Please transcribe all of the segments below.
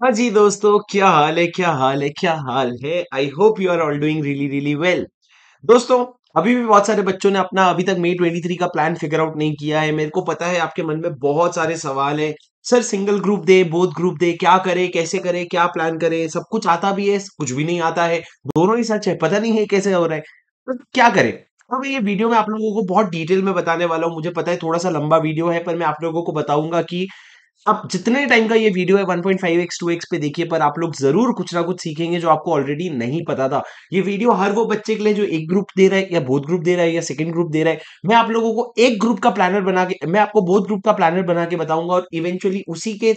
हाँ जी दोस्तों, क्या हाल है, क्या हाल है, क्या हाल है? I hope you are all doing really really well दोस्तों, अभी भी बहुत सारे बच्चों ने अपना अभी तक मे 23 का प्लान फिगर आउट नहीं किया है। मेरे को पता है आपके मन में बहुत सारे सवाल है। सर सिंगल ग्रुप दे बोथ ग्रुप दे, क्या करे, कैसे करे, क्या प्लान करे? सब कुछ आता भी है, कुछ भी नहीं आता है। दोनों ही सच है, पता नहीं है कैसे हो रहा है। तो क्या करें? अब ये वीडियो में आप लोगों को बहुत डिटेल में बताने वाला हूँ। मुझे पता है थोड़ा सा लंबा वीडियो है, पर मैं आप लोगों को बताऊँगा कि अब जितने टाइम का ये वीडियो है 1.5x 2x पे देखिए, पर आप लोग ज़रूर कुछ ना कुछ सीखेंगे जो आपको ऑलरेडी नहीं पता था। ये वीडियो हर वो बच्चे के लिए जो एक ग्रुप दे रहा है या बोध ग्रुप दे रहा है या सेकंड ग्रुप दे रहा है, मैं आप लोगों को एक ग्रुप का प्लानर बना के, मैं आपको बोध ग्रुप का प्लानर बना के बताऊँगा और इवेंचुअली उसी के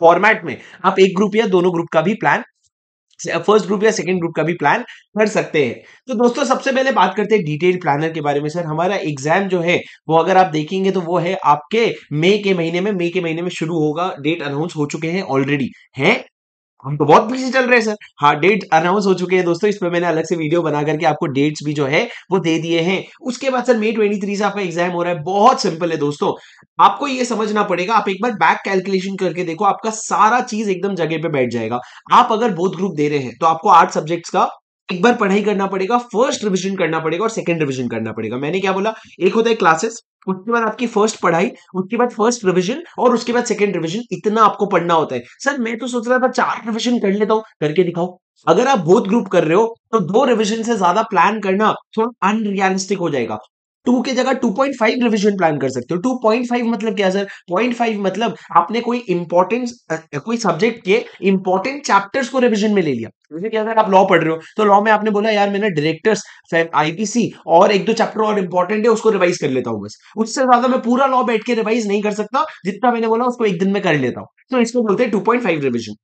फॉर्मेट में आप एक ग्रुप या दोनों ग्रुप का भी प्लान फ़र्स्ट ग्रुप या सेकंड ग्रुप का भी प्लान कर सकते हैं। तो दोस्तों, सबसे पहले बात करते हैं डिटेल प्लानर के बारे में सर हमारा एग्ज़ाम जो है, वो अगर आप देखेंगे तो वो है आपके मई के महीने में, मई के महीने में शुरू होगा डेट अनाउंस हो चुके हैं ऑलरेडी हैं? हम तो बहुत बिज़ी चल रहे हैं सर हाँ डेट अनाउंस हो चुके हैं दोस्तों, इस पर मैंने अलग से वीडियो बना करके आपको डेट्स भी जो है, वो दे दिए हैं। उसके बाद सर मई ट्वेंटी थ्री से आपका एग्ज़ाम हो रहा है। बहुत सिंपल है दोस्तों। आपको ये समझना पड़ेगा, आप एक बार बैक कैलकुलेशन करके देखो, आपका सारा चीज़ एकदम जगह पे बैठ जाएगा। आप अगर बोध ग्रुप दे रहे हैं तो आपको आठ सब्जेक्ट्स का एक बार पढ़ाई करना पड़ेगा फ़र्स्ट रिविजन करना पड़ेगा और सेकंड रिविजन करना पड़ेगा। मैंने क्या बोला? एक होता है क्लासेस उसके बाद आपकी फ़र्स्ट पढ़ाई, उसके बाद फ़र्स्ट रिवीजन और उसके बाद सेकंड रिवीजन इतना आपको पढ़ना होता है। सर, मैं तो सोच रहा था चार रिवीजन कर लेता हूँ, करके दिखाओ। अगर आप बोथ ग्रुप कर रहे हो तो दो रिवीजन से ज़्यादा प्लान करना थोड़ा अनरियलिस्टिक हो जाएगा। टू के जगह 2.5 रिवीजन प्लान कर सकते हो। 2.5 मतलब क्या सर 0.5 मतलब आपने कोई इंपॉर्टेंट कोई सब्जेक्ट के इंपॉर्टेंट चैप्टर्स को रिवीजन में ले लिया। जैसे क्या सर आप लॉ पढ़ रहे हो तो लॉ में आपने बोला, यार, मैंने डायरेक्टर्स आईपीसी और एक दो चैप्टर और इंपॉर्टेंट है, उसको रिवाइज कर लेता हूँ बस। उससे ज़्यादा मैं पूरा लॉ बैठ के रिवाइज नहीं कर सकता, जितना मैंने बोला, उसको एक दिन में कर लेता हूँ। तो इसको बोलते हैं टू रिविजन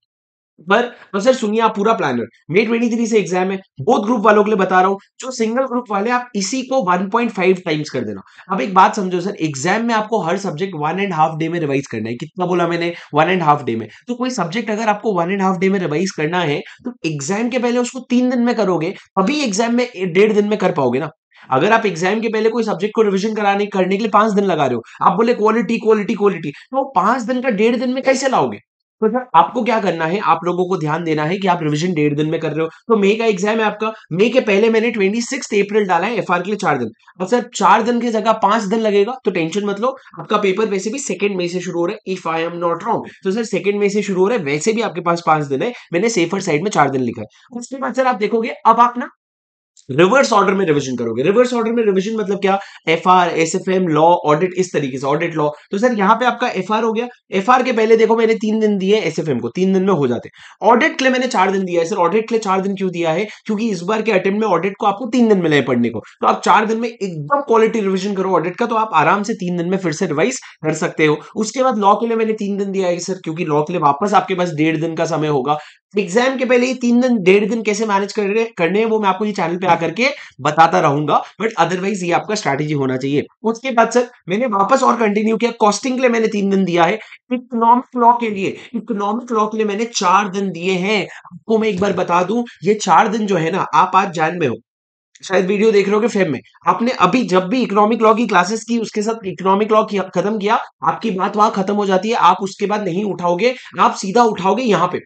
पर तो सर सुनिए आप पूरा प्लानर मे 23 से एग्ज़ाम है। बोथ ग्रुप वालों के लिए बता रहा हूँ, जो सिंगल ग्रुप वाले, आप इसी को 1.5 टाइम्स कर देना। अब एक बात समझो सर एग्ज़ाम में आपको हर subject one and half day में रिवाइज करना है। कितना बोला मैंने? वन एंड हाफ़ डे में। तो कोई सब्जेक्ट अगर आपको वन एंड हाफ़ डे में रिवाइज करना है तो एग्ज़ाम के पहले उसको तीन दिन में करोगे अभी एग्ज़ाम में डेढ़ दिन में कर पाओगे ना। अगर आप एग्ज़ाम के पहले कोई सब्जेक्ट को रिवीजन कराने, करने के लिए पाँच दिन लगा रहे हो, आप बोले क्वालिटी क्वालिटी क्वालिटी तो पाँच दिन का डेढ़ दिन में कैसे लाओगे? तो सर आपको क्या करना है? आप लोगों को ध्यान देना है कि आप रिवीजन डेढ़ दिन में कर रहे हो। तो मई का एग्ज़ाम है आपका। मई के पहले मैंने ट्वेंटी सिक्स अप्रैल डाला है एफआर के लिए चार दिन। अब सर, चार दिन की जगह पाँच दिन लगेगा तो टेंशन मत लो। आपका पेपर वैसे भी सेकंड मई से शुरू हो रहा है if I am not wrong तो सर सेकंड मई से शुरू हो रहा है, वैसे भी आपके पास पाँच दिन है। मैंने सेफर साइड में चार दिन लिखा है। उसके बाद सर, आप देखोगे, अब आप ना रिवर्स ऑर्डर में रिवीजन करोगे। रिवर्स ऑर्डर में रिवीजन मतलब क्या? F R S F M law audit इस तरीके से ऑडिट लॉ तो सर यहाँ पे आपका एफ़ आर हो गया। एफ़ आर के पहले देखो, मैंने तीन दिन दिए एस एफ़ एम को। तीन दिन में हो जाते ऑडिट के लिए मैंने चार दिन दिया है सर ऑडिट के लिए चार दिन क्यों दिया है? क्योंकि इस बार के अटेम्प्ट में ऑडिट को आपको तीन दिन मिला है पढ़ने को। तो आप चार दिन में एकदम क्वालिटी रिविजन करो ऑडिट का तो आप आराम से तीन दिन में फिर से रिवाइज कर सकते हो। उसके बाद लॉ के लिए मैंने तीन दिन दिया है सर क्योंकि लॉ के लिए वापस आपके पास डेढ़ दिन का समय होगा। एग्ज़ाम के पहले ही तीन दिन, डेढ़ दिन कैसे मैनेज कर करने वो मैं आपको ये चैनल आकर के बताता रहूँगा बट अदरवाइज़ ये आपका स्ट्रैटेजी होना चाहिए। उसके बाद सर मैंने वापस और कंटिन्यू किया। कॉस्टिंग के लिए मैंने तीन दिन दिया है। इकोनॉमिक लॉ के लिए इकोनॉमिक लॉ के लिए मैंने चार दिन दिए हैं। आपको मैं एक बार बता दूँ, ये चार दिन जो है ना, आप आज जान में हो। शायद वीडियो देख रहे हो फेम में। आपने अभी जब भी इकोनॉमिक लॉ की क्लासेस की, उसके साथ इकोनॉमिक लॉ खत्म किया, आपकी बात वहाँ खत्म हो जाती है। आप उसके बाद नहीं उठाओगे, आप सीधा उठाओगे यहाँ पे।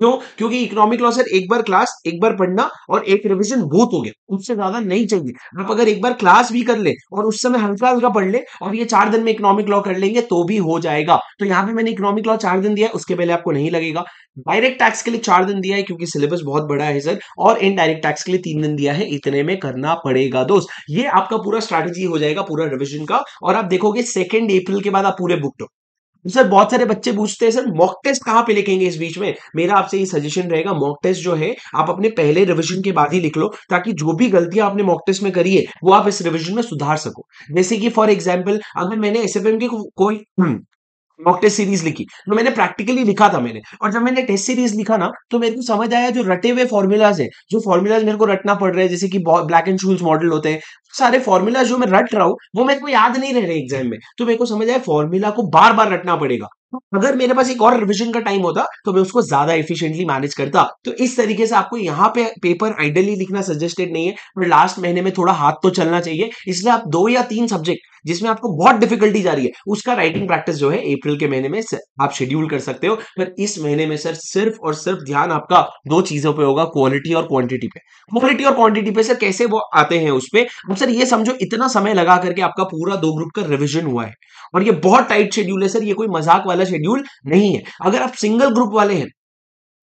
क्यों? क्योंकि इकोनॉमिक लॉ सर एक बार क्लास एक बार पढ़ना और एक रिवीजन बहुत हो गया उससे ज़्यादा नहीं चाहिए। आप अगर एक बार क्लास भी कर ले और उस समय हल्का हल्का पढ़ ले और ये चार दिन में इकोनॉमिक लॉ कर लेंगे तो भी हो जाएगा। तो यहाँ पे मैंने इकोनॉमिक लॉ चार दिन दिया उसके पहले आपको नहीं लगेगा। डायरेक्ट टैक्स के लिए चार दिन दिया है क्योंकि सिलेबस बहुत बड़ा है सर और इनडायरेक्ट टैक्स के लिए तीन दिन दिया है। इतने में करना पड़ेगा दोस्त। ये आपका पूरा स्ट्रैटेजी हो जाएगा पूरा रिविजन का और आप देखोगे सेकेंड अप्रैल के बाद आप पूरे बुक सर, बहुत सारे बच्चे पूछते हैं, सर मॉक टेस्ट कहाँ पे लिखेंगे इस बीच में? मेरा आपसे ये सजेशन रहेगा मॉक टेस्ट जो है, आप अपने पहले रिवीजन के बाद ही लिख लो, ताकि जो भी गलतियाँ आपने मॉक टेस्ट में करी है, वो आप इस रिवीजन में सुधार सको। जैसे कि फॉर एग्ज़ाम्पल अगर मैंने एस एफ़ एम की कोई मॉक टेस्ट सीरीज़ लिखी तो मैंने प्रैक्टिकली लिखा था मैंने। और जब मैंने टेस्ट सीरीज़ लिखा ना तो मेरे को समझ आया जो रटे हुए फॉर्मूलाज है, जो फॉर्मूलाज मेरे को रटना पड़ रहा है, जैसे कि ब्लैक एंड शूल्स मॉडल होते हैं, सारे फॉर्मूला जो मैं रट रहा हूँ, वो मेरे को याद नहीं रह रहे एग्ज़ाम में। तो मेरे को समझ आया फॉर्मूला को बार बार रटना पड़ेगा। अगर मेरे पास एक और रिविजन का टाइम होता तो मैं उसको ज़्यादा एफिशिएंटली मैनेज करता। तो इस तरीके से आपको यहाँ पे पेपर आइडली लिखना सजेस्टेड नहीं है, पर लास्ट महीने में थोड़ा हाथ तो चलना चाहिए। इसलिए आप दो या तीन सब्जेक्ट जिसमें आपको बहुत डिफिकल्टी जा रही है, उसका राइटिंग प्रैक्टिस जो है अप्रैल के महीने में आप शेड्यूल कर सकते हो। पर इस महीने में सर, सिर्फ़ और सिर्फ़ ध्यान आपका दो चीज़ों पे होगा क्वालिटी और क्वांटिटी पे। क्वालिटी और क्वांटिटी पे सर, कैसे वो आते हैं उस पर सर, ये समझो, इतना समय लगा करके आपका पूरा दो ग्रुप का रिविजन हुआ है। और ये बहुत टाइट शेड्यूल है सर, ये कोई मज़ाक वाला शेड्यूल नहीं है। अगर आप सिंगल ग्रुप वाले हैं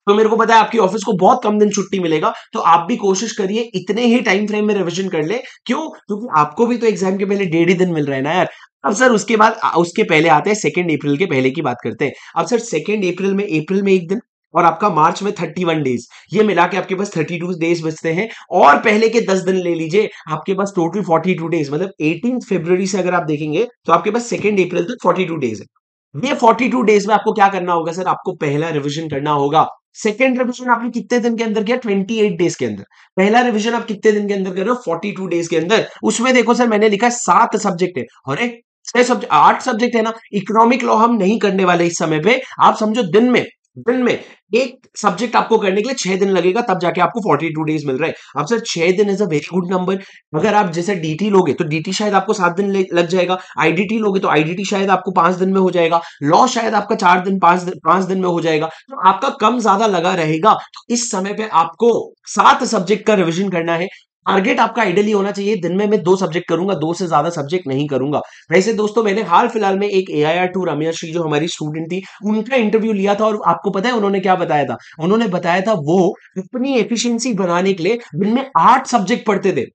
तो मेरे को पता है आपकी ऑफ़िस को बहुत कम दिन छुट्टी मिलेगा तो आप भी कोशिश करिए इतने ही टाइम फ्रेम में रिविजन कर ले। क्यों? क्योंकि आपको भी तो एग्ज़ाम के पहले डेढ़ ही दिन मिल रहा है ना यार। अब सर, उसके बाद उसके पहले आते हैं सेकेंड अप्रैल के पहले की बात करते हैं। अब सर सेकेंड अप्रैल में अप्रैल में एक दिन और आपका मार्च में थर्टी वन डेज़ ये मिला के आपके पास थर्टी टू डेज़ बचते हैं। और पहले के दस दिन ले लीजिए, आपके पास टोटल फोर्टी टू डेज़ मतलब एटीन फेब्रवरी से अगर आप देखेंगे तो आपके पास सेकेंड अप्रैल तक फोर्टी टू डेज़ है। ये फोर्टी टू डेज़ में आपको क्या करना होगा सर? आपको पहला रिविजन करना होगा। सेकेंड रिविजन आपने कितने दिन के अंदर किया? ट्वेंटी एट डेज़ के अंदर। पहला रिविजन आप कितने दिन के अंदर कर रहे हो? फोर्टी टू डेज़ के अंदर। उसमें देखो सर, मैंने लिखा सात सब्जेक्ट है। और एक छह सब्जेक्ट आठ सब्जेक्ट है ना? इकोनॉमिक लॉ हम नहीं करने वाले इस समय पे। आप समझो दिन में दिन में एक सब्जेक्ट आपको करने के लिए छह दिन लगेगा, तब जाके आपको फोर्टी टू डेज़ मिल रहा है। अब सर छह दिन is a very good number अगर आप जैसे डीटी लोगे तो डीटी शायद आपको सात दिन लग जाएगा। आईडीटी लोगे तो आईडीटी शायद आपको पाँच दिन में हो जाएगा। लॉ शायद आपका चार दिन, पाँच दिन पाँच दिन में हो जाएगा। तो आपका कम ज़्यादा लगा रहेगा। तो इस समय पे आपको सात सब्जेक्ट का रिविजन करना है। टारगेट आपका आइडियली होना चाहिए। दिन में मैं दो सब्जेक्ट करूँगा, दो से ज़्यादा सब्जेक्ट नहीं करूँगा। वैसे दोस्तों, मैंने हाल फ़िलहाल में एक A I R two Ramya Shri, जो हमारी स्टूडेंट थी, उनका इंटरव्यू लिया था और आपको पता है उन्होंने क्या बताया था? उन्होंने बताया था वो अपनी एफिशिएंसी बनाने के लिए दिन में आठ सब्जेक्ट पढ़ते थे।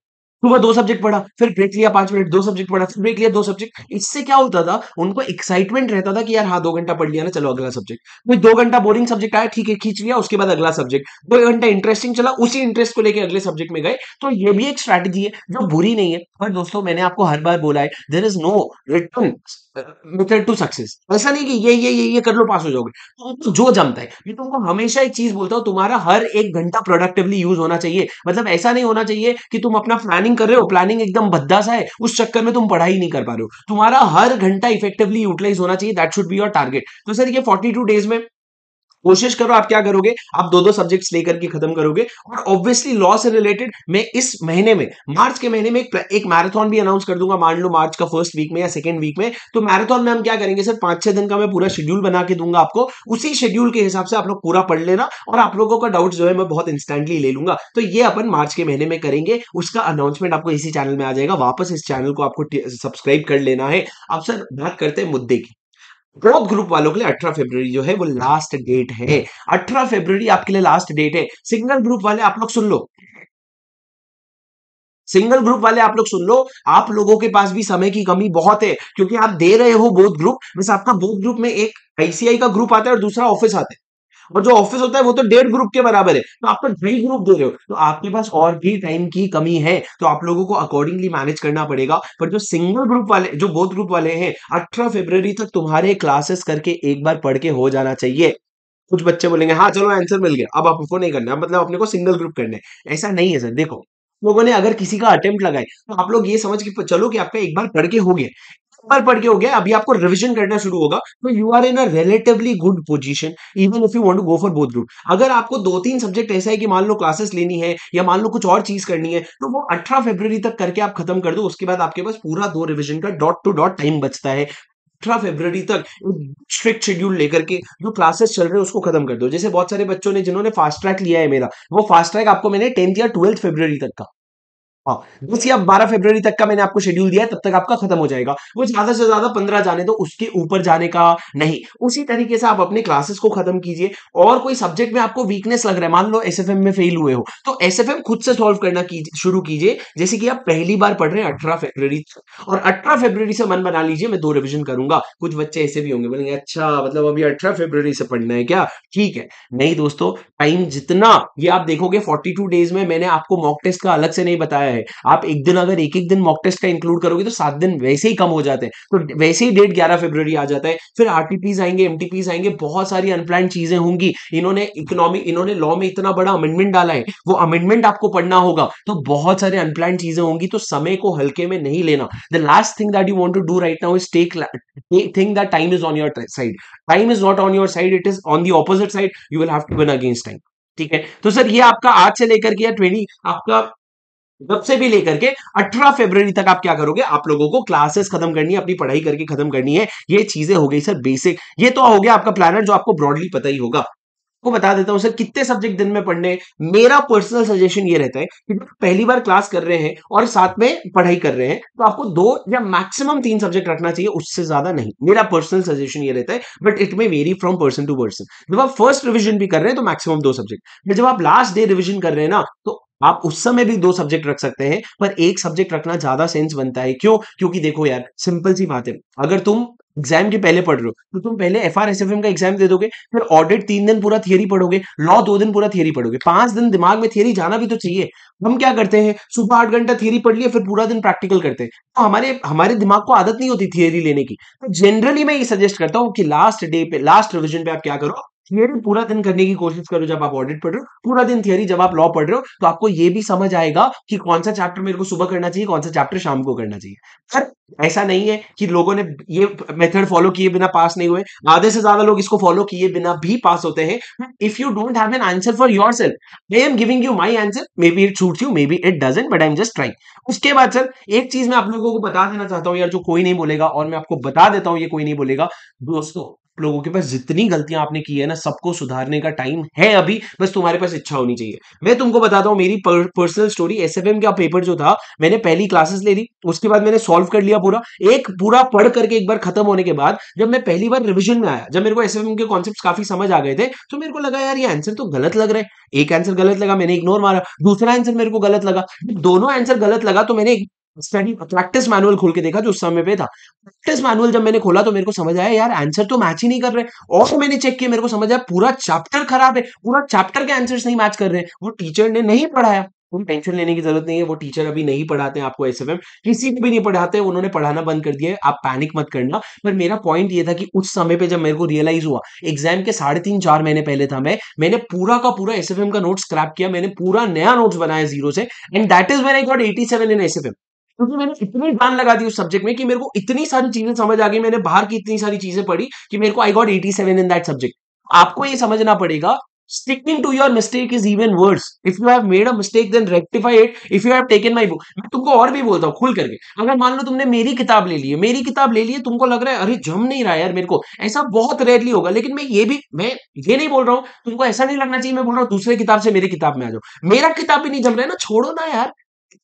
सुबह दो सब्जेक्ट पढ़ा, फिर ब्रेक लिया पाँच मिनट दो सब्जेक्ट पढ़ा, फिर ब्रेक लिया दो सब्जेक्ट इससे क्या होता था, उनको एक्साइटमेंट रहता था कि यार हाँ दो घंटा पढ़ लिया ना, चलो अगला सब्जेक्ट कोई दो घंटा बोरिंग सब्जेक्ट आया, ठीक है, खींच लिया, उसके बाद अगला सब्जेक्ट दो घंटा इंटरेस्टिंग चला, उसी इंटरेस्ट को लेकर अगले सब्जेक्ट में गए। तो ये भी एक स्ट्रैटेजी है, जो बुरी नहीं है। पर दोस्तों, मैंने आपको हर बार बोला है there is no return method to success ऐसा नहीं कि ये ये ये ये कर लो पास हो जाओगे। तो जो जमता है। ये तुमको हमेशा एक चीज़ बोलता हूँ, तुम्हारा हर एक घंटा प्रोडक्टिवली यूज़ होना चाहिए। मतलब ऐसा नहीं होना चाहिए कि तुम अपना प्लानिंग कर रहे हो प्लानिंग एकदम भद्दा सा है, उस चक्कर में तुम पढ़ाई नहीं कर पा रहे हो। तुम्हारा हर घंटा इफेक्टिवली यूटिलाइज होना चाहिए that should be your target तो सर, ये फोर्टी डेज़ में कोशिश करो आप क्या करोगे आप दो दो सब्जेक्ट्स लेकर के खत्म करोगे और ऑब्वियसली लॉ से रिलेटेड मैं इस महीने में मार्च के महीने में एक, एक मैराथन भी अनाउंस कर दूँगा मान लो मार्च का फ़र्स्ट वीक में या सेकंड वीक में तो मैराथन में हम क्या करेंगे सर पाँच छह दिन का मैं पूरा शेड्यूल बना के दूँगा आपको उसी शेड्यूल के हिसाब से आप लोग पूरा पढ़ लेना और आप लोगों का डाउट जो है मैं बहुत इंस्टेंटली ले लूँगा। तो ये अपन मार्च के महीने में करेंगे उसका अनाउंसमेंट आपको इसी चैनल में आ जाएगा वापस इस चैनल को आपको सब्सक्राइब कर लेना है। अब सर बात करते हैं मुद्दे की। बोथ ग्रुप वालों के लिए अठारह फेब्रवरी जो है वो लास्ट डेट है। अठारह फेब्रवरी आपके लिए लास्ट डेट है। सिंगल ग्रुप वाले आप लोग सुन लो। सिंगल ग्रुप वाले आप लोग सुन लो। आप लोगों के पास भी समय की कमी बहुत है, क्योंकि आप दे रहे हो बोथ ग्रुप बस आपका बोथ ग्रुप में एक आईसीआई का ग्रुप आता है और दूसरा ऑफ़िस आता है। और जो ऑफ़िस होता है वो तो डेढ़ ग्रुप के बराबर है। तो आप तो ढाई ग्रुप दे रहे हो। तो आपके पास और भी टाइम की कमी है तो आप लोगों को अकॉर्डिंगली मैनेज करना पड़ेगा। पर जो सिंगल ग्रुप वाले, जो बोथ ग्रुप वाले हैं, अठारह फेब्रवरी तक तुम्हारे क्लासेस करके एक बार पढ़ के हो जाना चाहिए। कुछ बच्चे बोलेंगे हाँ चलो आंसर मिल गया। अब आपको नहीं करना। मतलब अपने को सिंगल ग्रुप करना है। ऐसा नहीं है सर। देखो, लोगों ने अगर किसी का अटेम्प्ट लगाए तो आप लोग ये समझ के चलो कि आपका एक बार पढ़ के हो गया। बार पढ़ के हो गया, अभी आपको रिविजन करना शुरू होगा। तो you are in a relatively good position even if you want to go for both group अगर आपको दो तीन सब्जेक्ट ऐसा है कि मान लो क्लासेस लेनी है, या मान लो कुछ और चीज़ करनी है तो वो अठारह फेब्रवरी तक करके आप खत्म कर दो, उसके बाद आपके पास पूरा दो रिविजन का डॉट टू डॉट टाइम बचता है। अठारह फेब्रवरी तक स्ट्रिक्ट शेड्यूल लेकर के जो क्लासेस चल रहे हैं, उसको खत्म कर दो। जैसे बहुत सारे बच्चों ने, जिन्होंने फास्ट ट्रैक लिया है मेरा, वो फास्ट ट्रैक आपको मैंने टेंथ या ट्वेल्थ फेब्रवरी तक का। हाँ दस या बारह फरवरी तक का मैंने आपको शेड्यूल दिया है, तब तक आपका खत्म हो जाएगा। वो ज़्यादा से ज़्यादा पंद्रह जाने तो उसके ऊपर जाने का नहीं। उसी तरीके से आप अपने क्लासेस को खत्म कीजिए। और कोई सब्जेक्ट में आपको वीकनेस लग रहा है, मान लो एसएफएम में फेल हुए हो तो एसएफएम खुद से सॉल्व करना शुरू कीजिए। जैसे कि आप पहली बार पढ़ रहे हैं अठारह फेब्रवरी और अठारह फेब्रवरी से मन बना लीजिए, मैं दो रिविजन करूँगा। कुछ बच्चे ऐसे भी होंगे, बोलेंगे अच्छा मतलब अभी अठारह फेब्रवरी से पढ़ना है क्या? ठीक है। नहीं दोस्तों टाइम जितना, ये आप देखोगे फोर्टी डेज़ में मैंने आपको मॉक टेस्ट का अलग से नहीं बताया है। आप एक दिन अगर एक एक दिन मॉक टेस्ट का इंक्लूड करोगे तो सात दिन वैसे ही कम हो जाते हैं। तो वैसे ही डेट ग्यारह फेब्रवरी आ जाता है। फिर आरटीपीज आएँगे एमटीपीज आएँगे, बहुत सारी अनप्लान चीज़ें होंगी। इन्होंने इकोनॉमिक इन्होंने लॉ में इतना बड़ा अमेंडमेंट डाला है, वो अमेंडमेंट आपको पढ़ना होगा। तो बहुत सारे अनप्लान चीज़ें होंगी तो समय को हल्के में नहीं लेना। The last thing that you want to do right now is take think that time is on your side time is not on your side it is on the opposite side you will have to win against time ठीक है? तो sir, ये आपका आज से लेकर के twenty आपका जब से भी लेकर के 18 फरवरी तक आप क्या करोगे? आप लोगों को क्लासेस खत्म करनी है, अपनी पढ़ाई करके खत्म करनी है। ये चीज़ें हो गई सर बेसिक ये तो हो गया आपका प्लानर जो आपको ब्रॉडली पता ही होगा। को बता देता हूँ सर कितने सब्जेक्ट दिन में पढ़ने मेरा पर्सनल सजेशन ये रहता है कि पहली बार क्लास कर रहे हैं और साथ में पढ़ाई कर रहे हैं तो आपको दो या मैक्सिमम तीन सब्जेक्ट रखना चाहिए, उससे ज़्यादा नहीं। मेरा पर्सनल सजेशन ये रहता है but it may vary from person to person जब आप फ़र्स्ट रिविजन भी कर रहे हैं तो मैक्सिमम दो सब्जेक्ट जब आप लास्ट डे रिविजन कर रहे हैं ना तो आप उस समय भी दो सब्जेक्ट रख सकते हैं, पर एक सब्जेक्ट रखना ज़्यादा सेंस बनता है। क्यों? क्योंकि देखो यार सिंपल सी बात है। अगर तुम एग्ज़ाम के पहले पढ़ रहे हो तो तुम पहले F R S F M का एग्ज़ाम दे दोगे, फिर ऑडिट तीन दिन पूरा थियरी पढ़ोगे लॉ दो दिन पूरा थियरी पढ़ोगे। पाँच दिन दिमाग में थियरी जाना भी तो चाहिए। हम क्या करते हैं? सुबह आठ घंटा थियरी पढ़ लिया फिर पूरा दिन प्रैक्टिकल करते हैं। तो हमारे हमारे दिमाग को आदत नहीं होती थियरी लेने की। तो जनरली मैं ये सजेस्ट करता हूँ कि लास्ट डे पे लास्ट रिविजन पे आप क्या करो? थियरी पूरा दिन करने की कोशिश करो जब आप ऑडिट पढ़ रहे हो। पूरा दिन थियरी जब आप लॉ पढ़ रहे हो तो आपको ये भी समझ आएगा कि कौन सा चैप्टर मेरे को सुबह करना चाहिए, कौन सा चैप्टर शाम को करना चाहिए। पर ऐसा नहीं है कि लोगों ने ये मेथड फॉलो किए बिना पास नहीं हुए। आधे से ज़्यादा लोग इसको फॉलो किए बिना भी पास होते हैं। If you don't have an answer for yourself I am giving you my answer maybe it suits you maybe it doesn't but I am just trying उसके बाद सर एक चीज़ मैं आप लोगों को बता देना चाहता हूँ यार, जो कोई नहीं बोलेगा, और मैं आपको बता देता हूँ, ये कोई नहीं बोलेगा। दोस्तों लोगों के पास जितनी गलतियाँ आपने की है ना, सबको सुधारने का टाइम है अभी। बस तुम्हारे पास इच्छा होनी चाहिए। मैं तुमको बताता हूँ, मेरी पर्सनल स्टोरी एस का पेपर जो था, मैंने पहली क्लासेस ले ली, उसके बाद मैंने सॉल्व कर लिया पूरा। एक पूरा पढ़ करके एक बार खत्म होने के बाद, जब मैं पहली बार रिविजन में आया, जब मेरे को एसएफएम के कॉन्सेप्ट काफ़ी समझ आ गए थे तो मेरे को लगा, यार, ये आंसर तो गलत लग रहा है। एक आंसर गलत लगा, मैंने इग्नोर मारा। दूसरा आंसर मेरे को गलत लगा। दोनों आंसर गलत लगा तो मैंने स्टडी प्रैक्टिस मैनुअल खोल के देखा जो उस समय पे था। प्रैक्टिस मैनुअल जब मैंने खोला तो मेरे को समझ आया, यार आंसर तो मैच ही नहीं कर रहे। और मैंने चेक किया, मेरे को समझ आया, पूरा चैप्टर खराब है, पूरा चैप्टर के आंसर्स नहीं मैच कर रहे हैं। वो टीचर ने नहीं पढ़ाया। कोई टेंशन लेने की ज़रूरत नहीं है, वो टीचर अभी नहीं पढ़ाते हैं आपको एसएफएम किसी को भी नहीं पढ़ाते, उन्होंने पढ़ाना बंद कर दिया है, आप पैनिक मत करना। पर मेरा पॉइंट ये था कि उस समय पे जब मेरे को रियलाइज़ हुआ एग्ज़ाम के साढ़े तीन चार महीने पहले था मैं, मैंने पूरा का पूरा एसएफएम का नोट स्क्रैप किया, मैंने पूरा नया नोट्स बनाया ज़ीरो से and that is when I got eighty in S क्योंकि मैंने इतनी जान लगा दी उस सब्जेक्ट में कि मेरे को इतनी सारी चीज़ें समझ आ गई, मैंने बाहर की इतनी सारी चीज़ें पढ़ी कि मेरे को I got 87 in that subject आपको ये समझना पड़ेगा, sticking to your mistake is even worse. If you have made a mistake, then rectify it. If you have taken my book, मैं तुमको और भी बोलता हूँ, खुल करके। अगर मान लो तुमने मेरी किताब ले ली है, मेरी किताब ले ली है, तुमको लग रहा है, अरे जम नहीं रहा यार मेरे को। ऐसा बहुत रेयरली होगा, लेकिन मैं ये भी, मैं ये नहीं बोल रहा हूँ, तुमको ऐसा नहीं लगना चाहिए, मैं बोल रहा हूँ, दूसरे किताब से मेरी किताब में आ जाओ। मेरा किताब भी नहीं जम रहा है ना, छोड़ो ना यार।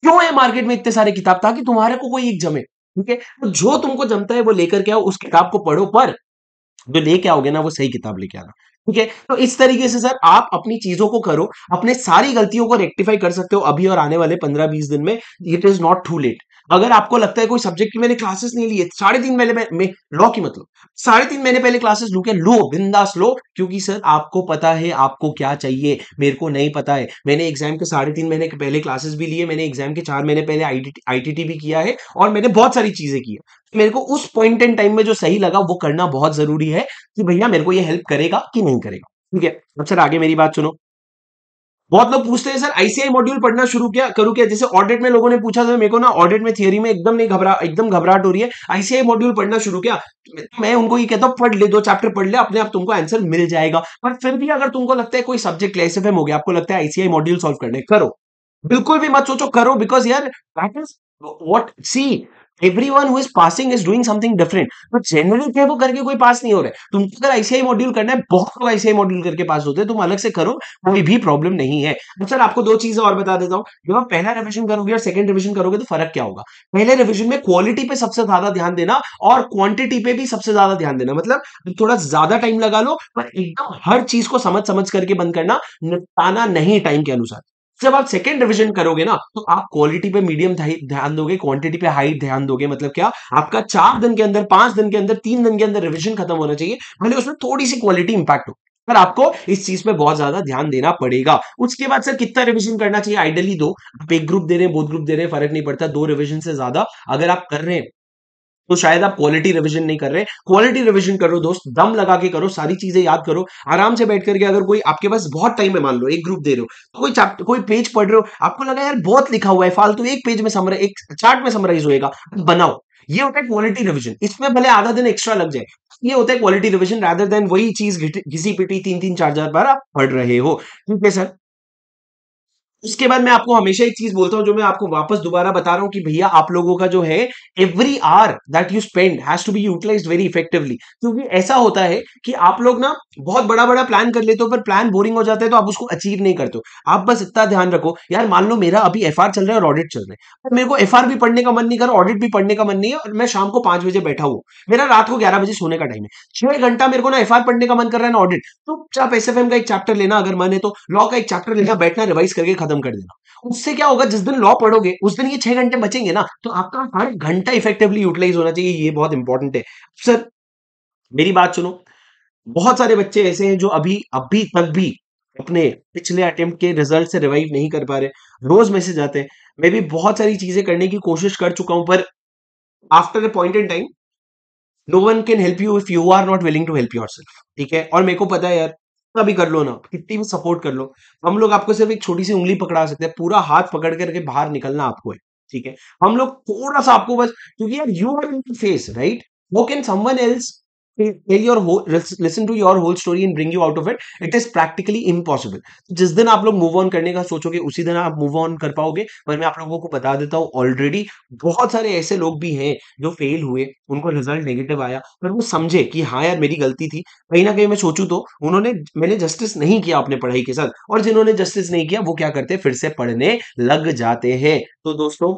क्यों है मार्केट में इतने सारे किताब? ताकि तुम्हारे को कोई एक जमे, ठीक है? तो जो तुमको जमता है वो लेकर के आओ, उस किताब को पढ़ो, पर जो लेके आओगे ना, वो सही किताब लेके आना, ठीक है? तो इस तरीके से सर, आप अपनी चीज़ों को करो, अपने सारी गलतियों को रेक्टिफाई कर सकते हो अभी और आने वाले पंद्रह बीस दिन में it is not too late अगर आपको लगता है कोई सब्जेक्ट की मैंने क्लासेस नहीं ली है साढ़े तीन महीने में लॉ की मतलब साढ़े तीन महीने पहले क्लासेस लू के लो, बिंदास लो, क्योंकि सर आपको पता है, आपको क्या चाहिए, मेरे को नहीं पता है। मैंने एग्ज़ाम के साढ़े तीन महीने के पहले क्लासेस भी लिए, मैंने एग्ज़ाम के चार महीने पहले आईटीटी भी किया है, और मैंने बहुत सारी चीज़ें की मेरे को उस पॉइंट एंड टाइम में जो सही लगा, वो करना बहुत ज़रूरी है कि भैया मेरे को ये हेल्प करेगा कि नहीं करेगा। ठीक है? अब सर आगे मेरी बात सुनो। बहुत लोग पूछते हैं, सर आईसीआई मॉड्यूल पढ़ना शुरू किया, करूँ क्या? जैसे ऑडिट में लोगों ने पूछा था, मेरे को ना ऑडिट में थियरी में एकदम नहीं घबरा, एकदम घबराहट हो रही है। आईसीआई मॉड्यूल पढ़ना शुरू किया, मैं उनको ये कहता हूँ, पढ़ ले, दो चैप्टर पढ़ ले, अपने आप तुमको आंसर मिल जाएगा। पर फिर भी अगर तुमको लगता है कोई सब्जेक्ट एस हो गया, आपको लगता है आईसीआई मॉड्यूल सॉल्व करने, करो। बिल्कुल भी मत सोचो, करो बिकॉज़ यार that is what see everyone who is passing is doing something different but generally क्या वो करके कोई पास नहीं हो रहा है। तुमको अगर आईसीआई मॉड्यूल करना है, बहुत लोग आईसीआई मॉड्यूल करके पास होते हैं, तुम अलग से करो, कोई भी प्रॉब्लम नहीं है। तो सर आपको दो चीज़ें और बता देता हूँ। जब आप पहला रिविजन करोगे और सेकंड रिविजन करोगे तो फ़र्क क्या होगा? पहले रिविजन में क्वालिटी पे सबसे ज़्यादा ध्यान देना और क्वांटिटी पे भी सबसे ज़्यादा ध्यान देना। मतलब थोड़ा ज़्यादा टाइम लगा लो, पर एकदम हर चीज़ को समझ समझ करके बंद करना, निपटाना नहीं टाइम के अनुसार। जब आप सेकेंड रिविजन करोगे ना तो आप क्वालिटी पे मीडियम ध्यान दोगे क्वांटिटी पे हाई ध्यान दोगे मतलब क्या? आपका चार दिन के अंदर, पाँच दिन के अंदर, तीन दिन के अंदर रिविजन खत्म होना चाहिए, भले उसमें थोड़ी सी क्वालिटी इंपैक्ट हो। पर आपको इस चीज़ पे बहुत ज़्यादा ध्यान देना पड़ेगा। उसके बाद सर कितना रिविजन करना चाहिए? आइडियली दो। आप एक ग्रुप दे रहे हैं बोथ ग्रुप दे रहे हैं, फ़र्क नहीं पड़ता। दो रिविजन से ज़्यादा अगर आप कर रहे हैं तो शायद आप क्वालिटी रिविजन नहीं कर रहे। क्वालिटी रिविजन करो दोस्त, दम लगा के करो, सारी चीज़ें याद करो। आराम से बैठ करके अगर कोई आपके पास बहुत टाइम है, मान लो, एक ग्रुप दे रहे हो तो कोई चैप्टर कोई पेज पढ़ रहे हो, आपको लगा यार बहुत लिखा हुआ है, फालतू तो एक पेज में समर एक चार्ट में समराइज होएगा, बनाओ। ये होता है क्वालिटी रिविजन इसमें भले आधा दिन एक्स्ट्रा लग जाए, ये होता है क्वालिटी रिविजन रादर देन वही चीज़ घिसी पिटी तीन तीन चार चार बार आप पढ़ रहे हो। ठीक है सर उसके बाद मैं आपको हमेशा एक चीज़ बोलता हूँ, जो मैं आपको वापस दोबारा बता रहा हूँ कि भैया आप लोगों का जो है every hour that you spend has to be utilize very effectively क्योंकि ऐसा होता है कि आप लोग ना बहुत बड़ा बड़ा प्लान कर लेते हो, पर प्लान बोरिंग हो जाता है तो आप उसको अचीव नहीं करते हो। आप बस इतना ध्यान रखो, यार मान लो मेरा अभी एफआर चल रहा है और ऑडिट चल रहा है। पर मेरे को एफआर भी पढ़ने का मन नहीं कर ऑडिट भी पढ़ने का मन नहीं है और मैं शाम को पाँच बजे बैठा हूँ। मेरा रात को ग्यारह बजे सोने का टाइम है। छह घंटा मेरे को ना एफआर पढ़ने का मन कर रहा है ना ऑडिट तो आप एस का एक चैप्टर लेना अगर मन है तो लॉ का एक चैप्टर लेना, बैठना रिवाइज करके खत्म कर देना। उससे क्या होगा, जिस दिन लॉ पढ़ोगे, उस दिन ये छह घंटे बचेंगे ना तो आपका हर घंटा इफेक्टिवली यूटिलाइज होना चाहिए, ये बहुत इंपॉर्टेंट है। सर मेरी बात सुनो। बहुत सारे बच्चे ऐसे हैं जो अभी अभी तक भी अपने पिछले अटेम्प्ट के रिज़ल्ट से रिवाइव नहीं कर पा रहे। रोज मैसेज आते हैं। मैं भी बहुत सारी चीज़ें करने की कोशिश कर चुका हूँ, पर after a point in time no one can help you if you are not willing to help yourself ठीक है? और मेरे को पता है यार कितना भी कर लो ना, कितनी भी सपोर्ट कर लो। हम लोग आपको सिर्फ़ एक छोटी सी उंगली पकड़ा सकते हैं, पूरा हाथ पकड़ करके बाहर निकलना आपको है, ठीक है? हम लोग थोड़ा सा आपको बस, क्योंकि यार you are in phase right वो can someone else tell your whole, listen to your whole story and bring you out of it. It is practically impossible. जिस दिन आप लोग मूव ऑन करने का सोचोगे, उसी दिन आप मूव ऑन कर पाओगे। पर मैं आप लोगों को बता देता हूँ ऑलरेडी बहुत सारे ऐसे लोग भी हैं जो फेल हुए, उनको रिज़ल्ट नेगेटिव आया। पर वो समझे कि हाँ यार, मेरी गलती थी। कहीं ना कहीं मैं सोचू तो उन्होंने, मैंने जस्टिस नहीं किया अपने पढ़ाई के साथ। और जिन्होंने जस्टिस नहीं किया, वो क्या करते फिर से पढ़ने लग जाते हैं। तो दोस्तों,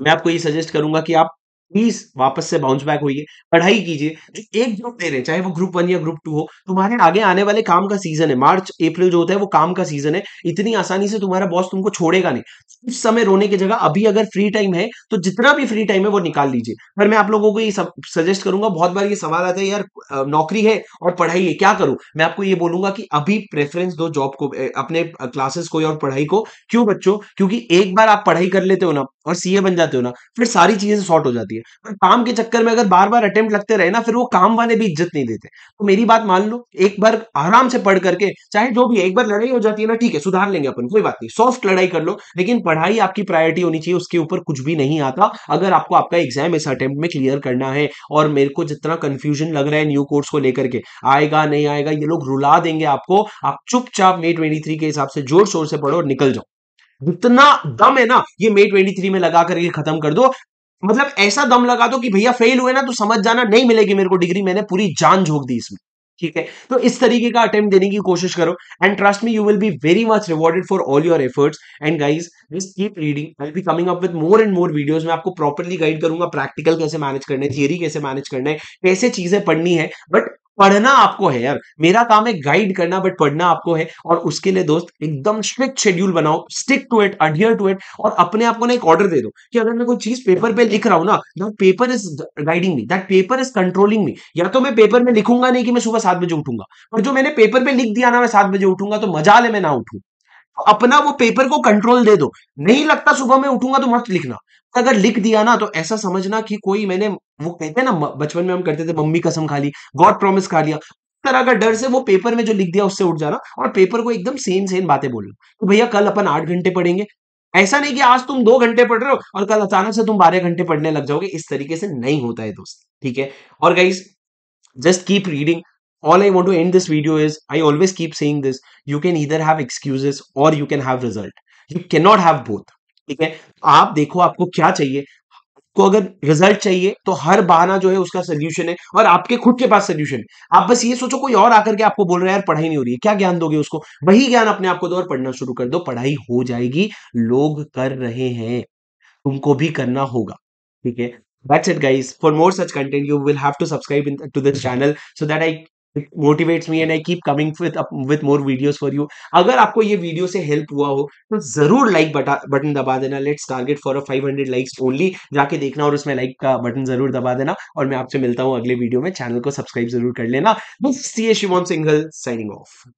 मैं आपको ये सजेस्ट करूँगा कि आप प्लीज़ वापस से बाउंस बैक होइए। पढ़ाई कीजिए। जो एक ग्रुप दे रहे हैं, चाहे वो ग्रुप वन या ग्रुप टू हो, तुम्हारे आगे आने वाले काम का सीज़न है। मार्च अप्रैल जो होता है, वो काम का सीज़न है। इतनी आसानी से तुम्हारा बॉस तुमको छोड़ेगा नहीं। उस समय रोने की जगह अभी अगर फ्री टाइम है तो जितना भी फ्री टाइम है, वो निकाल लीजिए पर मैं आप लोगों को ये सजेस्ट करूँगा, बहुत बार ये सवाल आता है, यार नौकरी है और पढ़ाई है, क्या करूँ? मैं आपको ये बोलूँगा कि अभी प्रेफरेंस दो जॉब को अपने क्लासेस को और पढ़ाई को। क्यों बच्चों? क्योंकि एक बार आप पढ़ाई कर लेते हो ना, और सीए बन जाते हो ना, फिर सारी चीज़ें सॉर्ट हो जाती है। पर काम के चक्कर में अगर बार बार अटेम्प्ट लगते रहे ना, फिर वो काम वाले भी इज़्ज़त नहीं देते। तो मेरी बात मान लो, एक बार आराम से पढ़ करके, चाहे जो भी, एक बार लड़ाई हो जाती है ना, ठीक है, सुधार लेंगे अपन, कोई बात नहीं सॉफ्ट लड़ाई कर लो, लेकिन पढ़ाई आपकी प्रायोरिटी होनी चाहिए, उसके ऊपर कुछ भी नहीं आता। अगर आपको आपका एग्ज़ाम इस अटेम्प्ट में क्लियर करना है, और मेरे को जितना कंफ्यूजन लग रहा है न्यू कोर्स को लेकर के, आएगा, नहीं आएगा, ये लोग रुला देंगे आपको, आप चुपचाप मे ट्वेंटी के हिसाब से ज़ोर शोर से पढ़ो और निकल जाओ। जितना दम है ना, ये मे 23 में लगा करके खत्म कर दो मतलब ऐसा दम लगा दो कि भैया फेल हुए ना तो समझ जाना नहीं मिलेगी मेरे को डिग्री मैंने पूरी जान झोंक दी इसमें, ठीक है? तो इस तरीके का अटेम्प्ट देने की कोशिश करो। And trust me you will be very much rewarded for all your efforts and guys just keep reading I be coming up with more and more videos मैं आपको प्रॉपरली गाइड करूँगा प्रैक्टिकल कैसे manage करना है theory कैसे manage करना है, कैसे चीज़ें पढ़नी है। बट पढ़ना आपको है यार। मेरा काम है गाइड करना बट पढ़ना आपको है। और उसके लिए दोस्त, एकदम स्ट्रिक्ट शेड्यूल बनाओ stick to it adhere to it और अपने आप को ना एक ऑर्डर दे दो कि अगर मैं कोई चीज़ पेपर पे लिख रहा हूँ ना that paper is guiding me that paper is controlling me या तो मैं पेपर में लिखूँगा नहीं कि मैं सुबह सात बजे उठूँगा और जो मैंने पेपर पे लिख दिया ना, मैं सात बजे उठूँगा तो मज़ा ले मैं ना उठू। अपना वो पेपर को कंट्रोल दे दो। नहीं लगता सुबह में उठूँगा तो मत लिखना। अगर लिख दिया ना तो ऐसा समझना कि कोई मैंने वो कहते हैं ना बचपन में हम करते थे, मम्मी कसम खा ली गॉड प्रॉमिस खा लिया। तरह का डर से वो पेपर में जो लिख दिया उससे उठ जाना और पेपर को एकदम सेम सेम बातें बोलना तो भैया कल अपन आठ घंटे पढ़ेंगे। ऐसा नहीं कि आज तुम दो घंटे पढ़ रहे हो और कल अचानक से तुम बारह घंटे पढ़ने लग जाओगे। इस तरीके से नहीं होता है दोस्त, ठीक है? और guys just keep reading all I want to end this video is I always keep saying this you can either have excuses or you can have result you cannot have both ठीक है आप देखो आपको क्या चाहिए को अगर result चाहिए तो हर बहाना जो है उसका सोल्यूशन है और आपके खुद के पास सोल्यूशन है आप बस ये सोचो कोई और आकर के आपको बोल रहा है यार पढ़ाई नहीं हो रही है क्या ज्ञान दोगे उसको वही ज्ञान अपने आप को दो और पढ़ना शुरू कर दो पढ़ाई हो जाएगी लोग कर रहे हैं तुमको भी करना होगा ठीक है That's it guys. For more such content, you will have to subscribe in, to this channel so that I motivates me and I keep coming with with more videos for you अगर आपको ये video से help हुआ हो तो ज़रूर like button दबा देना। Let's target for a 500 likes only जाके देखना और उसमें लाइक का बटन ज़रूर दबा देना। और मैं आपसे मिलता हूँ अगले वीडियो में। चैनल को सब्सक्राइब ज़रूर कर लेना। C A Shivam Singhal signing off